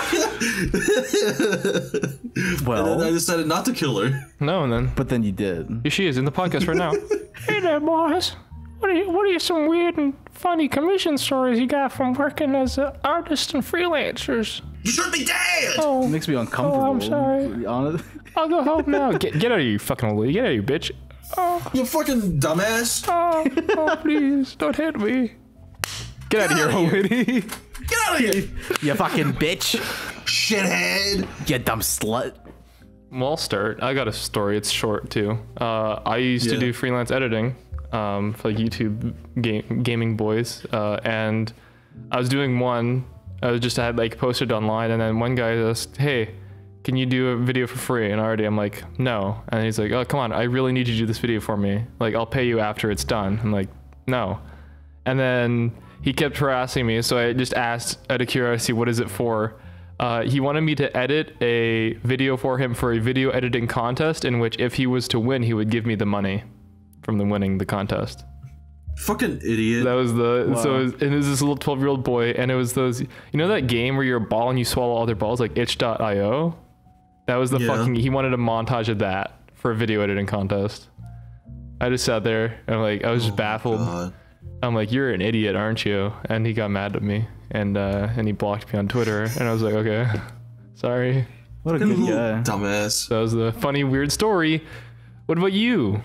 and well, then I decided not to kill her. no, and then but then you did. here she is in the podcast right now. hey there, boys. What are you, what are you some weird and funny commission stories you got from working as an artist and freelancers? You should be dead. Oh, It makes me uncomfortable. Oh, I'm sorry. honest. I'll go home now. Get, get out of here, you fucking old lady. Get out of here, bitch. Oh, You fucking dumbass. oh, oh, please, don't hit me. Get out of here, outta here. lady. Get out of here, you fucking bitch. shithead. You dumb slut. Well, I'll start. I got a story. It's short too. Uh, I used to do freelance editing um, for like YouTube game, gaming boys, uh, and I was doing one. I was just I had like posted online, and then one guy asked, "Hey, can you do a video for free?" And already I'm like, "No," and he's like, "Oh, come on, I really need you to do this video for me. Like, I'll pay you after it's done." I'm like, "No," and then he kept harassing me, so I just asked out of curiosity, "What is it for?" Uh, he wanted me to edit a video for him for a video editing contest in which if he was to win he would give me the money from the winning the contest Fucking idiot. that was the so it was, and it was this little 12 year old boy and it was those you know that game where you're a ball and you swallow other balls like itch.io that was the Yeah. fucking he wanted a montage of that for a video editing contest i just sat there and like i was just baffled God. I'm like you're an idiot aren't you and he got mad at me and uh and he blocked me on twitter and i was like okay sorry What a good guy. dumbass. that was the funny weird story what about you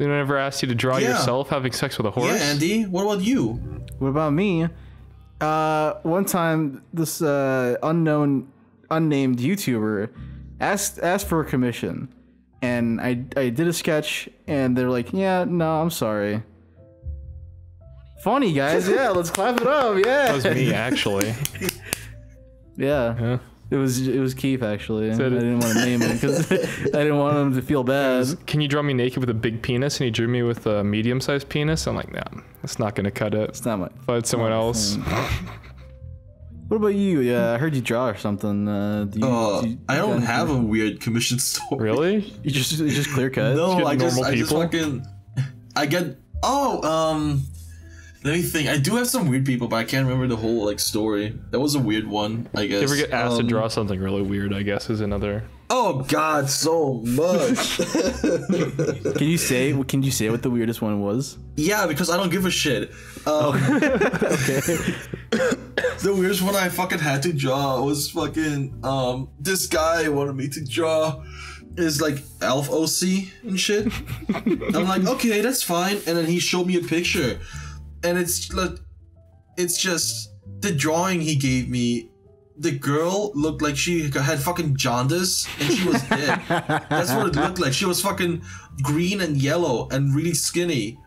anyone ever asked you to draw Yeah. yourself having sex with a horse Yeah, Andy. What about you? What about me? Uh, one time, this uh, unknown, unnamed YouTuber asked asked for a commission, and I I did a sketch, and they're like, "Yeah, no, I'm sorry." Funny guys, yeah, let's clap it up, yeah. that was me actually Yeah, yeah it was it was Keith actually. I didn't want to name him because I didn't want him to feel bad. can you draw me naked with a big penis and he drew me with a medium sized penis i'm like nah that's not gonna cut it It's not my. find someone else What about you? Yeah, I heard you draw or something. Uh, do you, Uh, do you- I don't you- have a weird commission story. really You just you just clear cut. No, get I just, normal I just fucking, I get. Oh, um, let me think. I do have some weird people, but I can't remember the whole like story. That was a weird one, I guess. you ever get asked to Um, draw something really weird i guess is another Oh God, so much. Can you say? Can you say what the weirdest one was? yeah, because I don't give a shit. Um, Okay. the weirdest one I fucking had to draw was fucking um this guy wanted me to draw is like Elf OC and shit. I'm like, okay, that's fine. And then he showed me a picture. And it's like it's just the drawing he gave me. The girl looked like she had fucking jaundice and she was dead. That's what it looked like. She was fucking green and yellow and really skinny.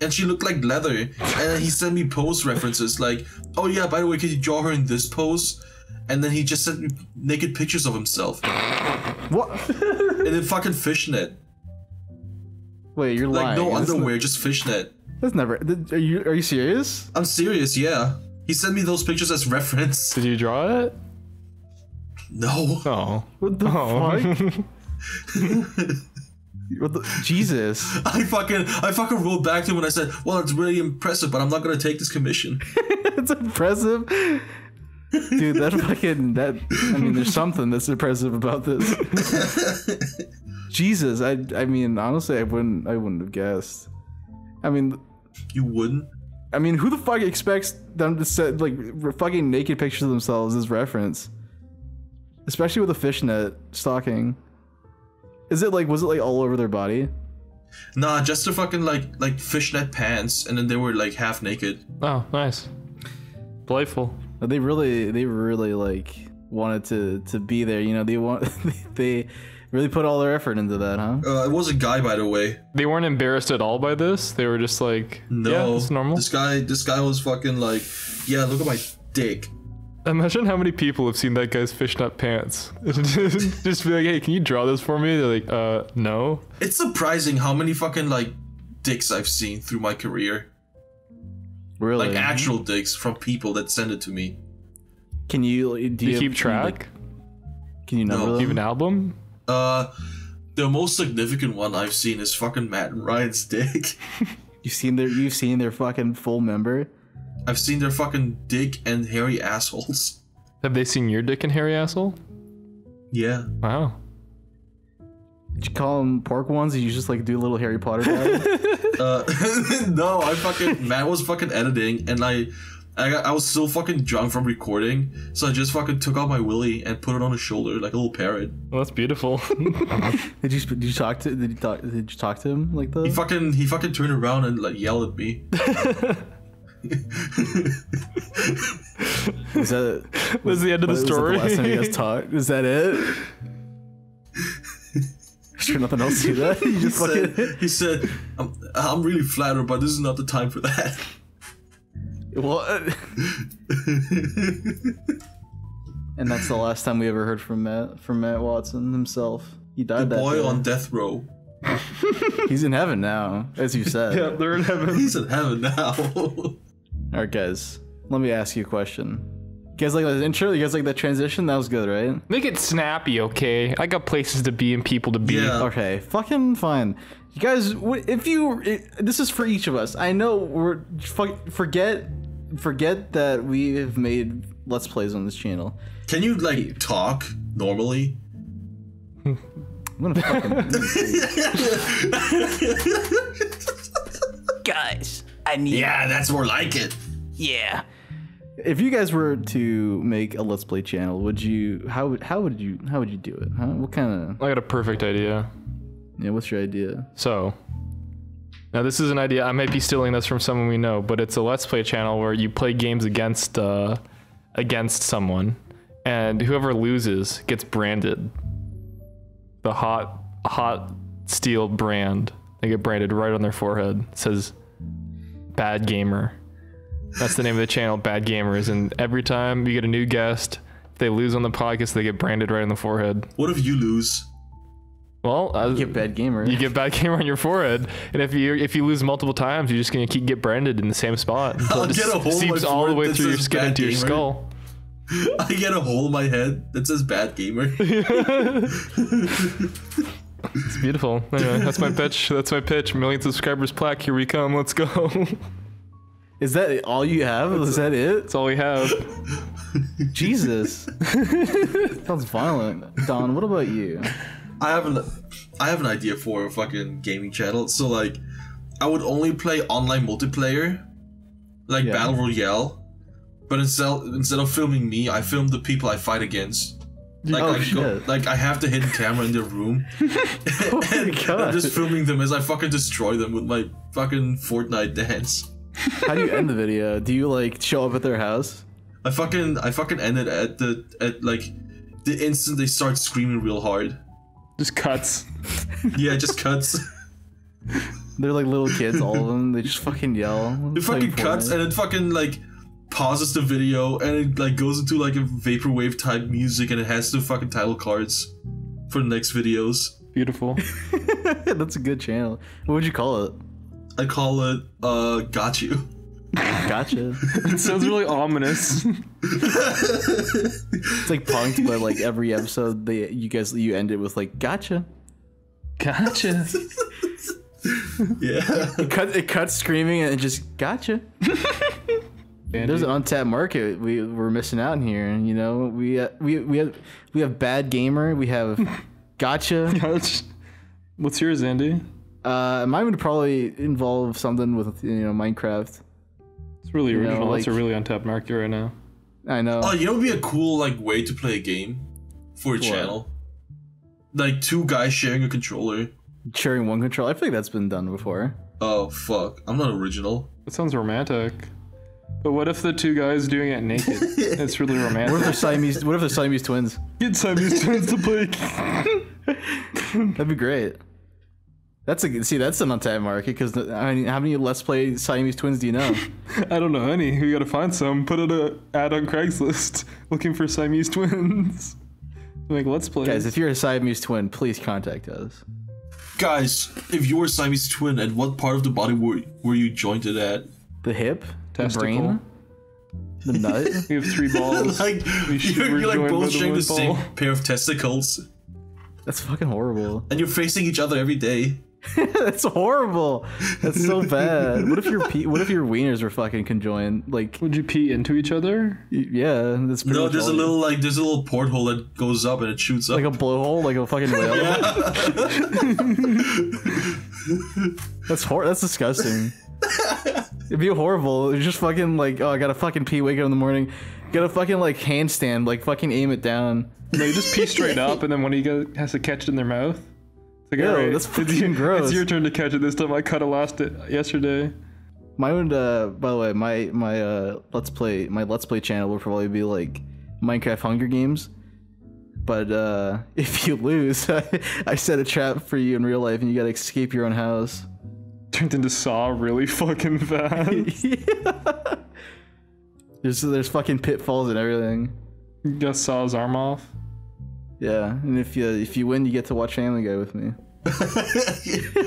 And she looked like leather. And he sent me pose references like, oh yeah, by the way, can you draw her in this pose? And then he just sent me naked pictures of himself. what? And then fucking fishnet. Wait, you're Like lying. no underwear, just fishnet. Not- That's never. Are you? Are you serious? I'm serious, yeah. He sent me those pictures as reference. did you draw it No. oh What the Oh. fuck? What the, Jesus. I fucking I fucking wrote back to him and I said, Well, it's really impressive, but I'm not gonna take this commission. It's impressive. Dude, that fucking that. I mean, there's something that's impressive about this. Jesus, I. I mean, honestly, I wouldn't. I wouldn't have guessed. I mean, You wouldn't? I mean, who the fuck expects them to set like r- fucking naked pictures of themselves as reference? Especially with a fishnet stocking. Is it like was it like all over their body? Nah, just the fucking like like fishnet pants and then they were like half naked. oh nice playful They really they really like wanted to to be there, you know, they want they really put all their effort into that, huh? Uh, it was a guy by the way. they weren't embarrassed at all by this they were just like No. yeah it's normal This guy this guy was fucking like, yeah, look at my dick. Imagine how many people have seen that guy's fishnet pants. Just be like, hey, can you draw this for me? They're like, uh, no. It's surprising how many fucking like dicks I've seen through my career. Really? Like actual dicks from people that send it to me. Can you do Do you have- keep track? like, can you number No. them? Do you have an album? Uh the most significant one I've seen is fucking Matt and Ryan's dick. You've seen their you've seen their fucking full member. I've seen their fucking dick and hairy assholes. Have they seen your dick and hairy asshole? Yeah. Wow. Did you call them pork ones? Did you just like do a little Harry Potter? Uh, no, I fucking Matt was fucking editing, and I, I, got, I was so fucking drunk from recording, so I just fucking took out my willy and put it on his shoulder like a little parrot. Well, that's beautiful. did you did you talk to did you talk did you talk to him like that? He that? fucking he fucking turned around and like yelled at me. Is that That's the end of the story? was that story. the last time you guys talked? Is that it? Sure, nothing else to that. You He just fucking. said, he said I'm, I'm really flattered, but this is not the time for that. What? and that's the last time we ever heard from Matt from Matt Watson himself. He died that Boy day. on death row. He's in heaven now, as you said. yeah, they're in heaven. He's in heaven now. All right, guys. Let me ask you a question. You guys like that intro? You guys like that transition? That was good, right? Make it snappy, okay? I got places to be and people to be. Yeah. Okay, fucking fine. You guys, if you, it, this is for each of us. I know we're fu- forget, forget that we have made let's plays on this channel. Can you like talk normally? I'm gonna fucking. Guys, I need. Yeah, that's more like it. Yeah. if you guys were to make a let's play channel, would you? How would how would you how would you do it? Huh? What kind of? I got a perfect idea. Yeah, what's your idea? So, now this is an idea. I might be stealing this from someone we know, but it's a Let's Play channel where you play games against uh, against someone, and whoever loses gets branded. The hot hot steel brand. They get branded right on their forehead. It says "Bad Gamer." That's the name of the channel, Bad Gamers. And every time you get a new guest, they lose on the podcast, they get branded right on the forehead. What if you lose? Well, uh, Get bad gamer. you get bad gamer on your forehead, and if you if you lose multiple times, you're just gonna keep get branded in the same spot until I'll it just get a hole seeps all the way through your skin into your skull. I get a hole in my head that says bad gamer. It's beautiful. Anyway, that's my pitch. That's my pitch. Million subscribers plaque. Here we come. Let's go. Is that all you have? Is that it? That's all we have. Jesus. Sounds violent. Don, what about you? I have an I have an idea for a fucking gaming channel. So like I would only play online multiplayer, like Yeah. Battle Royale. But instead instead of filming me, I film the people I fight against. Oh, like Oh, I go, like I have the hidden camera in their room. Oh and god. I'm just filming them as I fucking destroy them with my fucking Fortnite dance. How do you end the video? Do you like show up at their house? I fucking I fucking ended at the at like the instant they start screaming real hard. Just cuts. Yeah, just cuts. They're like little kids, all of them. They just fucking yell. It fucking cuts and it fucking like pauses the video and it like goes into like a vaporwave type music and it has the fucking title cards for the next videos. Beautiful. That's a good channel. What would you call it? I call it uh got you. Gotcha. it sounds really ominous. it's like punked, but like every episode, they you guys you end it with like gotcha. Gotcha. Yeah. It cut it cuts screaming and it just gotcha. There's an untapped market we we're missing out in here. You know, we uh, we we have we have bad gamer. We have gotcha. What's yours, Andy? Uh, mine would probably involve something with you know Minecraft. It's really You know, original. That's a like- really untapped market right now. I know. Oh, you know, it'd be a cool like way to play a game for a channel. Like two guys sharing a controller. sharing one controller. I feel like that's been done before. Oh fuck! I'm not original. That sounds romantic. But what if the two guys doing it naked? it's really romantic. What if romantic. they're Siamese? What if they're Siamese twins? Get Siamese twins to play. That'd be great. That's a see. That's an untapped market because I mean, how many Let's Play Siamese twins do you know? I don't know any. We gotta find some. Put it uh, a ad on Craigslist looking for Siamese twins. Like let's play. Guys, if you're a Siamese twin, please contact us. Guys, if you were Siamese twin, at what part of the body were were you jointed at? The hip, the Testicle. brain, the nut. we have three balls. like should you're, you're like both with the sharing the same pair of testicles, That's fucking horrible. and you're facing each other every day. That's horrible. That's so bad. What if your pe- what if your wieners were fucking conjoined? Like, Would you pee into each other? y- yeah, that's pretty No, much there's a all you- little like there's a little porthole that goes up and it shoots up. like a blowhole, like a fucking whale. That's hor- That's disgusting. It'd be horrible. It's just fucking like, oh, I gotta fucking pee. Wake up in the morning, gotta fucking like handstand, like fucking aim it down. No, you just pee straight up, and then one of you guys has to catch it in their mouth. It's like, right, that's fucking your- gross. It's your turn to catch it this time. I cut a lost it yesterday. My own, uh, by the way, my my uh, let's play my let's play channel will probably be like Minecraft Hunger Games. But uh, if you lose, I set a trap for you in real life, and you gotta escape your own house. Turned into Saw really fucking fast. yeah. There's there's fucking pitfalls and everything. Just saw his arm off. Yeah, and if you if you win, you get to watch Family Guy with me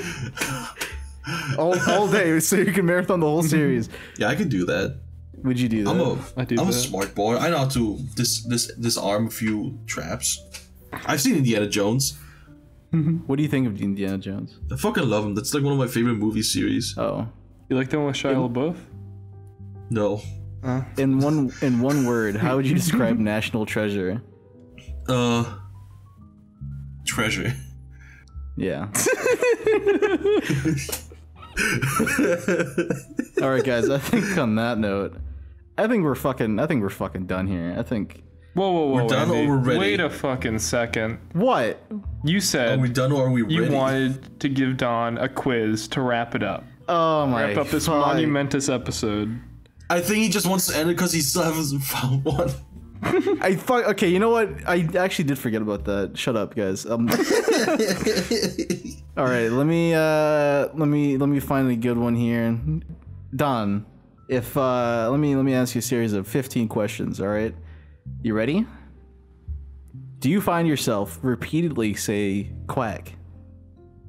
all, all day, so you can marathon the whole series. yeah, I could do that. Would you do that? I'm a I do I'm a smart boy. I know how to dis this disarm a few traps. I've seen Indiana Jones. what do you think of Indiana Jones? I fucking love him. That's like one of my favorite movie series. Oh, You like the one with Shia LaBeouf? No. in one in one word, how would you describe National Treasure? Uh. Treasure. Yeah. All right, guys. I think on that note, I think we're fucking. I think we're fucking done here. I think. Whoa, whoa, whoa! We're done or we're ready? Wait a fucking second. What? You Are said we done or are we ready? you wanted to give Don a quiz to wrap it up. Oh my. Wrap up this fuck. monumentous episode. I think he just wants to end it because he still hasn't found one. I fuck. Okay, you know what? I actually did forget about that. Shut up, guys. Um. all right, let me uh, let me let me find a good one here. Don, if uh, let me let me ask you a series of fifteen questions. All right, you ready? Do you find yourself repeatedly say quack?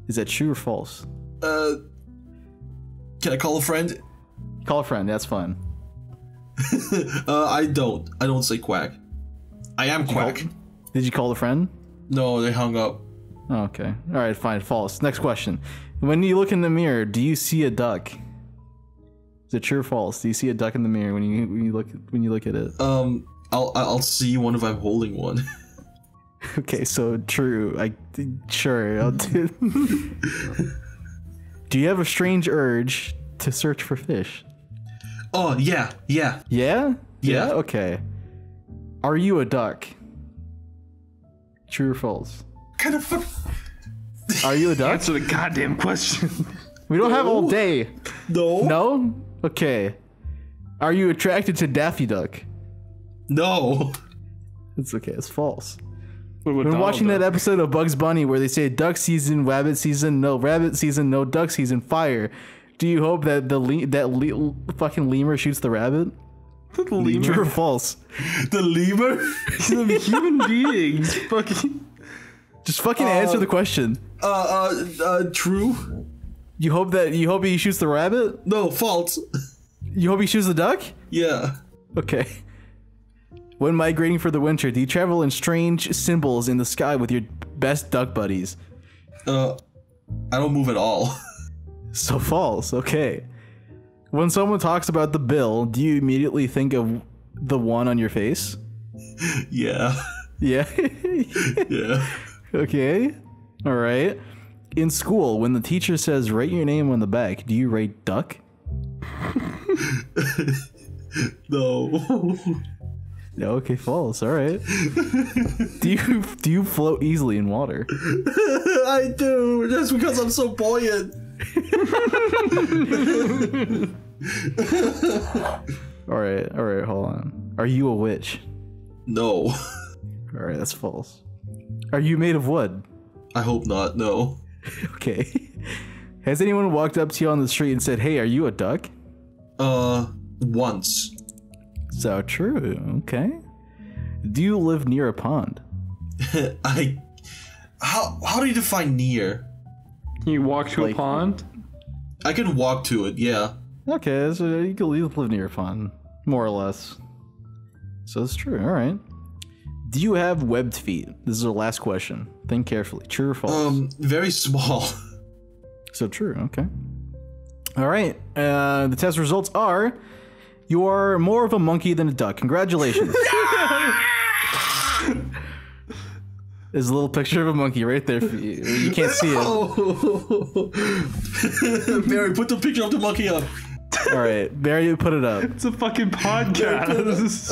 Is that true or false? Uh. Can I call a friend? Call a friend. That's fun. Uh, I don't. I don't say quack. I am quack. Did you call a friend? No, they hung up. Oh, okay. All right, fine. False. Next question. When you look in the mirror, do you see a duck? Is it true or false? Do you see a duck in the mirror when you when you look when you look at it? Um, I'll I'll see one if I'm holding one. Okay, so true. I sure. I'll do. do you have a strange urge to search for fish? Oh yeah, yeah. Yeah. Yeah. Okay. Are you a duck? True or false? Kind of fuck. Are you a duck? Answer the goddamn question. We don't have all day. No. No. Okay. Are you attracted to Daffy Duck? No. It's okay. It's false. What would We're watching do? that episode of Bugs Bunny where they say duck season, rabbit season, no rabbit season, no duck season, fire. Do you hope that the le- that le- fucking lemur shoots the rabbit? True or false? The lemur. human beings. Fucking. Just fucking answer the question. uh, uh, uh, true. You hope that you hope he shoots the rabbit? No, false. You hope he shoots the duck? Yeah. Okay. When migrating for the winter, do you travel in strange symbols in the sky with your best duck buddies? Uh, I don't move at all. So false. Okay. When someone talks about the bill, do you immediately think of the one on your face? yeah. Yeah. Yeah. okay. All right. In school, when the teacher says write your name on the back, do you write duck? No. No. Okay. False. All right. do you do you float easily in water? I do. Just because I'm so buoyant. All right. All right. Hold on. Are you a witch? No. All right. That's false. Are you made of wood? I hope not. No. Okay. Has anyone walked up to you on the street and said, "Hey, are you a duck?" Uh, once. So true. Okay. Do you live near a pond? I. How how do you define near? Can you walk to Like- a pond? I can walk to it. Yeah. Okay, so you can you live near a pond, more or less. So it's true. All right. Do you have webbed feet? This is our last question. Think carefully. True or false? Um, very small. So true. Okay. All right. Uh, the test results are you are more of a monkey than a duck. Congratulations. There's a little picture of a monkey right there for you. You can't see it. Oh. Barry, put the picture of the monkey up. All right, Barry, put it up. It's a fucking podcast.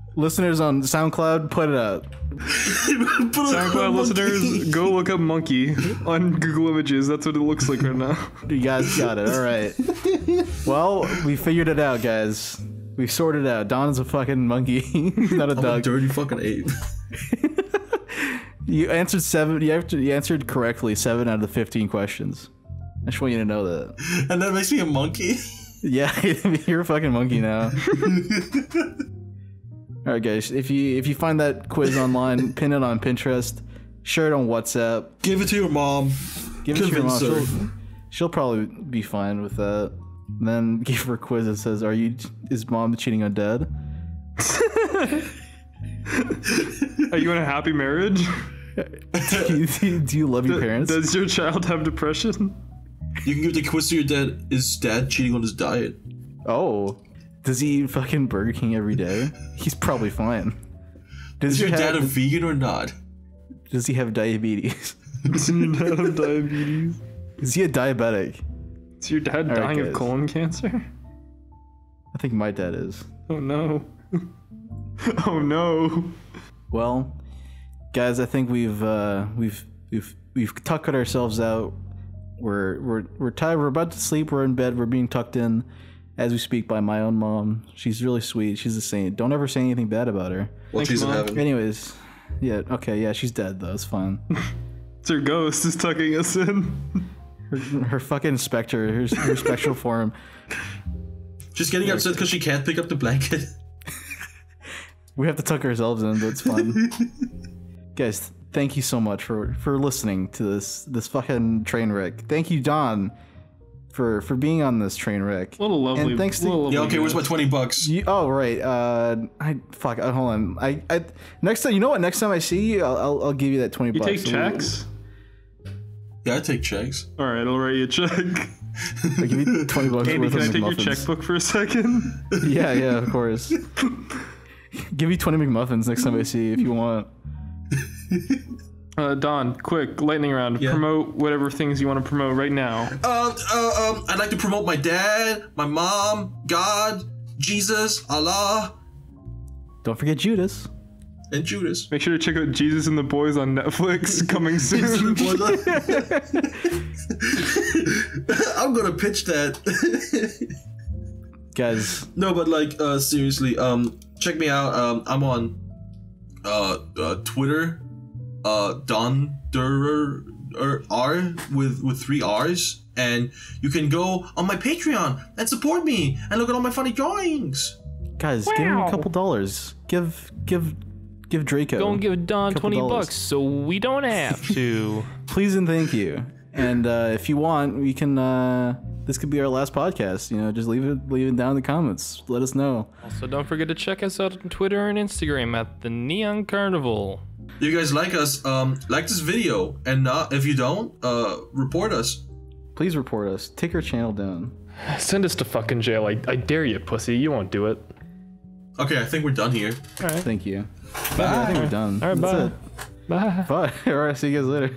Listeners on SoundCloud, put it up. Put a SoundCloud monkey. listeners, go look up monkey on Google Images. That's what it looks like right now. You guys got it. All right. Well, we figured it out, guys. We sorted out. Don is a fucking monkey, He's not a I'm a duck. dirty fucking ape. You answered seven. You answered, you answered correctly seven out of the fifteen questions. I just want you to know that. And that makes me a monkey. Yeah, you're a fucking monkey now. All right, guys. If you if you find that quiz online, pin it on Pinterest, share it on WhatsApp, Give it to your mom. give it to your mom. She'll, she'll probably be fine with that. And then give her a quiz that says, "Are you is mom cheating on dad?" Are you in a happy marriage? do, you, do you love your parents? Does your child have depression? You can give the quiz to your dad. Is dad cheating on his diet? Oh, does he eat fucking Burger King every day? He's probably fine. Does Is he your dad a vegan or not? does he have diabetes? Does your dad have diabetes? Is he a diabetic? Is your dad right, dying of colon cancer? I think my dad is. Oh no. oh no. Well, guys, I think we've uh, we've we've we've tuckered ourselves out. We're we're we're tired. We're about to sleep. We're in bed. We're being tucked in as we speak by my own mom. She's really sweet. She's a saint. Don't ever say anything bad about her. Well, Thanks, she's in Mom. heaven. Anyways, yeah, okay, yeah, she's dead though. It's fine. It's her ghost is tucking us in. Her, her fucking specter, her, her spectral form. She's getting upset because she can't pick up the blanket. We have to tuck ourselves in, but it's fun. Guys, thank you so much for for listening to this this fucking train wreck. Thank you, Don, for for being on this train wreck. What a lovely. And thanks to- lovely Yeah, okay, where's my 20 bucks? You, oh right, uh, I fuck. Uh, hold on. I, I next time, you know what? Next time I see you, I'll I'll, I'll give you that twenty You bucks. take checks? Yeah, I take checks. All right, I'll write you a check. I'll give you twenty bucks Andy, worth can I of take your checkbook for a second? Yeah, yeah, of course. give me twenty McMuffins next time I see you if you want. Uh, Don, quick, lightning round. Yeah. Promote whatever things you want to promote right now. Um, uh, um, I'd like to promote my dad, my mom, God, Jesus, Allah, Don't forget Judas. And Judas. Make sure to check out Jesus and the Boys on Netflix coming soon. I'm gonna pitch that. Guys, no, but like, uh, seriously, um, check me out. Um, I'm on, uh, uh Twitter, uh, Don Durer or R with with three R's, and you can go on my Patreon and support me and look at all my funny drawings. guys, give him a couple dollars. Give give give Draco. Go and give Don 20 dollars. bucks so we don't have to. please and thank you. And uh, if you want, we can. Uh, this could be our last podcast. You know, just leave it leave it down in the comments. Let us know. also, don't forget to check us out on Twitter and Instagram at the Neon Carnival. you guys like us, um, like this video, and not if you don't, uh, report us. Please report us. Take our channel down. Send us to fucking jail. I, I dare you, pussy. You won't do it. Okay, I think we're done here. Thank you. I think we're done. All right, That's bye. it. Bye. Bye. All right. See you guys later.